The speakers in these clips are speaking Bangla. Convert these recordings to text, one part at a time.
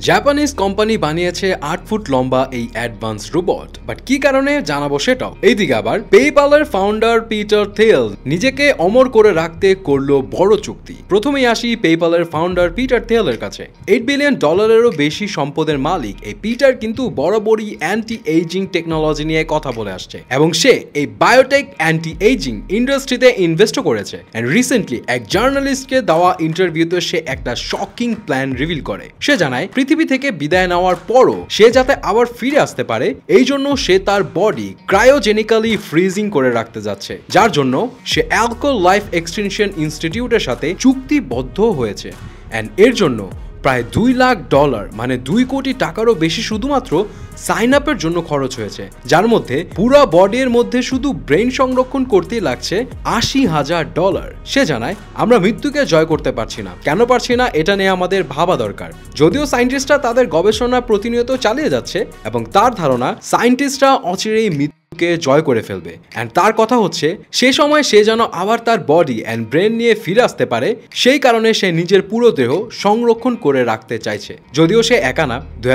জাপানিজ কোম্পানি বানিয়েছে আট ফুট লম্বা এই অ্যাডভান্স রোবট বাট কি কারণে জানাব সেটাও? এইদিকে আবার পেপালের ফাউন্ডার পিটার থেল নিজেকে অমর করে রাখতে করল বড় চুক্তি। প্রথমেই আসি পেপালের ফাউন্ডার পিটার থেলের কাছে। এইট বিলিয়ন ডলারেরও বেশি সম্পদের মালিক এই পিটার কিন্তু বরাবরই অ্যান্টি এইজিং টেকনোলজি নিয়ে কথা বলে আসছে। এবং সে এই বায়োটেক অ্যান্টি এইজিং ইন্ডাস্ট্রিতে ইনভেস্টও করেছে। অ্যান্ড রিসেন্টলি এক জার্নালিস্টকে দেওয়া ইন্টারভিউতে সে একটা শকিং প্ল্যান রিভিল করে। সে জানায় পৃথিবী থেকে বিদায় নেওয়ার পরও সে যাতে আবার ফিরে আসতে পারে, এই জন্য সে তার বডি ক্রায়োজেনিক্যালি ফ্রিজিং করে রাখতে যাচ্ছে, যার জন্য সে অ্যালকোহল লাইফ এক্সটেনশন ইনস্টিটিউটের সাথে চুক্তিবদ্ধ হয়েছে। অ্যান্ড এর জন্য প্রায় দুই লাখ ডলার মানে দুই কোটি টাকারও বেশি শুধুমাত্র সাইন আপের জন্য খরচ হয়েছে, যার মধ্যে পুরো বডির মধ্যে শুধু ব্রেন সংরক্ষণ করতেই লাগছে আশি হাজার ডলার সে জানায়, আমরা মৃত্যুকে জয় করতে পারছি না। কেন পারছি না, এটা নিয়ে আমাদের ভাবা দরকার। যদিও সায়েন্টিস্টরা তাদের গবেষণা প্রতিনিয়ত চালিয়ে যাচ্ছে, এবং তার ধারণা সায়েন্টিস্টরা অচিরেই মৃত্যু কে জয় করে ফেলবে। অ্যান্ড তার কথা হচ্ছে, সে সময় সে যেন আবার তার বডি অ্যান্ড ব্রেন নিয়ে ফিরে আসতে পারে, সেই কারণে সে নিজের পুরো দেহ সংরক্ষণ করে রাখতে চাইছে। যদিও সে একা না, দুই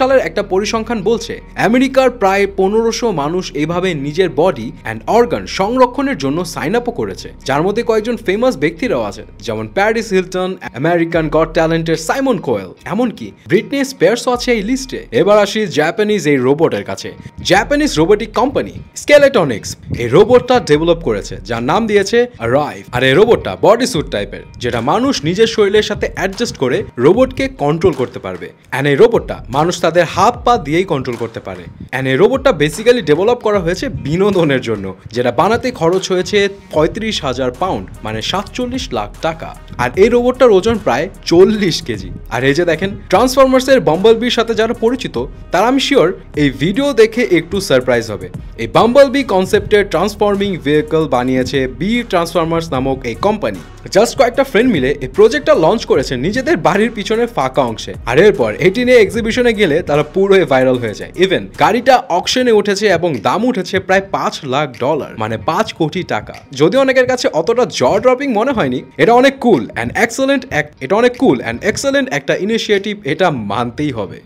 সালের একটা পরিসংখ্যান বলছে, আমেরিকার প্রায় পনেরোশো মানুষ এইভাবে নিজের বডি অ্যান্ড অর্গান সংরক্ষণের জন্য সাইন আপও করেছে। যার মধ্যে কয়েকজন ফেমাস ব্যক্তিরাও আছে, যেমন প্যারিস হিলটন, আমেরিকান গড ট্যালেন্টের সাইমন কোয়েল। এমনকি ব্রিটনি স্পেয়ার্সও আছে এই লিস্টে এবার আসি জাপানিজ এই রোবটের কাছে। জাপানিজ রোবোটিক কোম্পানি স্কেলেটনিক্স এই রোবটটা ডেভেলপ করেছে, যার নাম দিয়েছে রাইভ আর এই রোবটটা বডি স্যুট টাইপের যেটা মানুষ নিজের শরীরের সাথে অ্যাডজাস্ট করে রোবটকে কন্ট্রোল করতে পারবে। অ্যান্ড এই রোবটটা মানুষ তাদের হাত পা দিয়েই কন্ট্রোল করতে পারে। অ্যান্ড এই রোবটটা বেসিক্যালি ডেভেলপ করা হয়েছে বিনোদনের জন্য, যেটা বানাতে খরচ হয়েছে পঁয়ত্রিশ হাজার পাউন্ড মানে সাতচল্লিশ লাখ টাকা। আর এই রোবটটার ওজন প্রায় চল্লিশ কেজি। আর এই যে দেখেন ট্রান্সফরমার্সের বম্বল বির সাথে যারা পরিচিত, তারা আমি শিওর এই ভিডিও দেখে একটু সারপ্রাইজ হবে। এই বাম্বল বি কনসেপ্টের ট্রান্সফর্মিং ভেহিকল বানিয়েছে বি ট্রান্সফর্মার্স নামক এই কোম্পানি জাস্ট কয়েকটা ফ্রেন্ড মিলে এই প্রজেক্টটা লঞ্চ করেছে নিজেদের বাড়ির পিছনে ফাঁকা অংশে। আর এরপর এটি নিয়ে এক্সিবিশনে গেলে তারা পুরোই ভাইরাল হয়ে যায়। ইভেন গাড়িটা অকশনে উঠেছে এবং দাম উঠেছে প্রায় পাঁচ লাখ ডলার মানে পাঁচ কোটি টাকা। যদি অনেকের কাছে অতটা জ ড্রপিং মনে হয়নি, এটা অনেক কুল অ্যান্ড এক্সেলেন্ট এটা অনেক কুল অ্যান্ড এক্সেলেন্ট একটা ইনিশিয়েটিভ এটা মানতেই হবে।